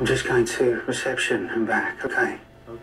I'm just going to reception and back, okay? Okay.